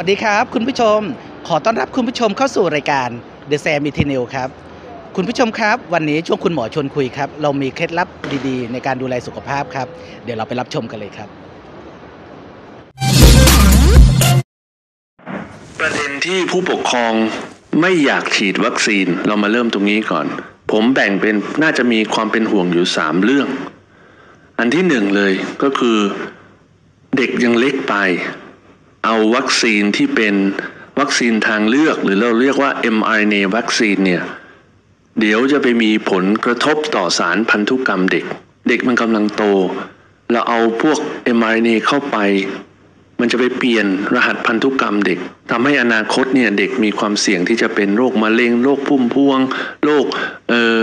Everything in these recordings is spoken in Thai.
สวัสดีครับ คุณผู้ชมขอต้อนรับคุณผู้ชมเข้าสู่รายการ The Sam i t i n e l ครับคุณผู้ชมครับ วันนี้ช่วงคุณหมอชวนคุยครับ เรามีเคล็ดลับดีๆ ในการดูแลสุขภาพครับ เดี๋ยวเราไปรับชมกันเลยครับ ประเด็นที่ผู้ปกครองไม่อยากฉีดวัคซีนเรามาเริ่มตรงนี้ก่อน ผมแบ่งเป็นน่าจะมีความเป็นห่วงอยู่สามเรื่อง อันที่หนึ่งเลยก็คือ เด็กยังเล็กไป เอาวัคซีนที่เป็นวัคซีนทางเลือก หรือเราเรียกว่า mRNA วัคซีนเนี่ยเดี๋ยวจะไปมีผลกระทบต่อสารพันธุกรรมเด็ก เด็กมันกำลังโต เราเอาพวก mRNA เข้าไป มันจะไปเปลี่ยนรหัสพันธุกรรมเด็กทำให้อนาคตเนี่ยเด็กมีความเสี่ยงที่จะเป็นโรคมะเร็งโรคพุ่มพวงโรคเอ่อ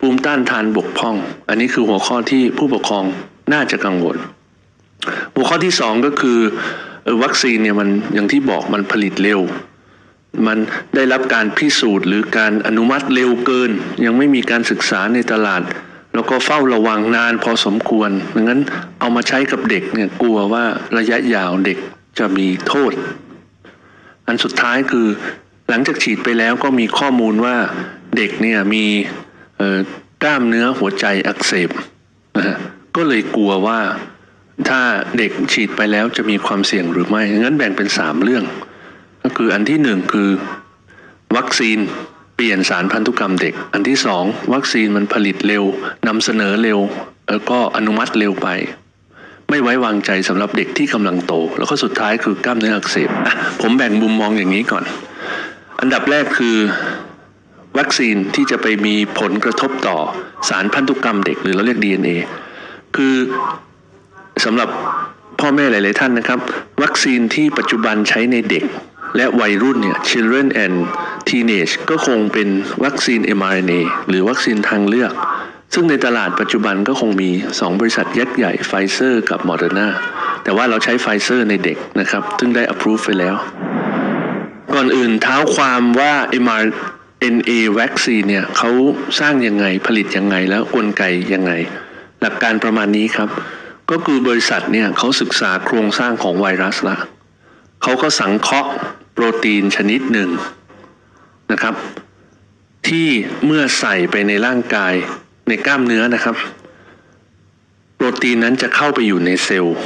ภูมิต้านทานบกพร่อง อันนี้คือหัวข้อที่ผู้ปกครองน่าจะกังวล หัวข้อที่สองก็คือเอ่อ วัคซีนเนี่ยมันอย่างที่บอกมันผลิตเร็ว มันได้รับการพิสูจน์ หรือการอนุมัติเร็วเกิน ยังไม่มีการศึกษาในตลาด แล้วก็เฝ้าระวังนานพอสมควรดังนั้นเอามาใช้กับเด็กเนี่ยกลัวว่าระยะยาวเด็กจะมีโทษ อันสุดท้ายคือหลังจากฉีดไปแล้วก็มีข้อมูลว่าเด็กเนี่ยมีกล้ามเนื้อหัวใจอักเสบนะฮะก็เลยกลัวว่า ถ้าเด็กฉีดไปแล้วจะมีความเสี่ยงหรือไม่ งั้นแบ่งเป็นสามเรื่อง ก็คืออันที่หนึ่งคือ วัคซีนเปลี่ยนสารพันธุกรรมเด็ก อันที่สองวัคซีนมันผลิตเร็วนำเสนอเร็ว แล้วก็อนุมัติเร็วไป ไม่ไว้วางใจสำหรับเด็กที่กำลังโต แล้วก็สุดท้ายคือกล้ามเนื้ออักเสบผมแบ่งมุมมองอย่างนี้ก่อน อันดับแรกคือวัคซีนที่จะไปมีผลกระทบต่อสารพันธุกรรมเด็กหรือเราเรียก DNA คือ สำหรับพ่อแม่หลาย ๆ ท่านนะครับ วัคซีนที่ปัจจุบันใช้ในเด็ก และวัยรุ่นเนี่ย children and teenage ก็คงเป็นวัคซีน mRNA หรือวัคซีนทางเลือก ซึ่งในตลาดปัจจุบันก็คงมี 2 บริษัทยักษ์ใหญ่ไฟเซอร์กับ Moderna แต่ว่าเราใช้ไฟเซอร์ในเด็กนะครับ ซึ่งได้ approve ไปแล้ว ก่อนอื่นเท้าความว่า mRNA วัคซีนเนี่ยเขาสร้างยังไงผลิตยังไงแล้วกลไกยังไง หลักการประมาณนี้ครับ ก็คือบริษัทเนี่ยเขาศึกษาโครงสร้างของไวรัสละเขาก็สังเคราะห์โปรตีนชนิดหนึ่งนะครับ ที่เมื่อใส่ไปในร่างกายในกล้ามเนื้อนะครับ โปรตีนนั้นจะเข้าไปอยู่ในเซลล์